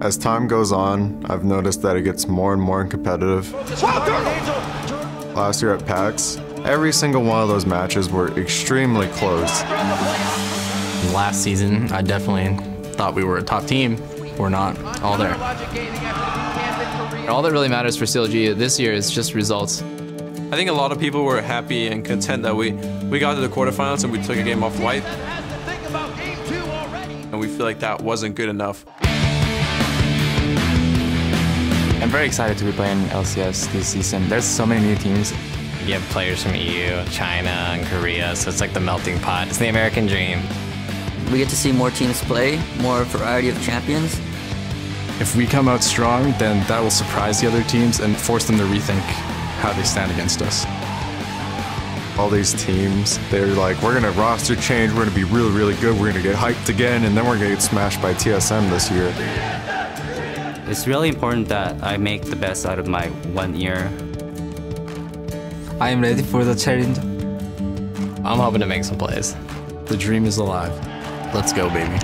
As time goes on, I've noticed that it gets more and more competitive. Last year at PAX, every single one of those matches were extremely close. Last season, I definitely thought we were a top team. We're not all there. All that really matters for CLG this year is just results. I think a lot of people were happy and content that we, we got to the quarterfinals and we took a game off white. And we feel like that wasn't good enough. I'm very excited to be playing LCS this season. There's so many new teams. You have players from EU, China, and Korea, so it's like the melting pot. It's the American dream. We get to see more teams play, more variety of champions. If we come out strong, then that will surprise the other teams and force them to rethink how they stand against us. All these teams, they're like, we're gonna roster change, we're gonna be really, really good, we're gonna get hyped again, and then we're gonna get smashed by TSM this year. It's really important that I make the best out of my one year. I am ready for the challenge. I'm hoping to make some plays. The dream is alive. Let's go, baby.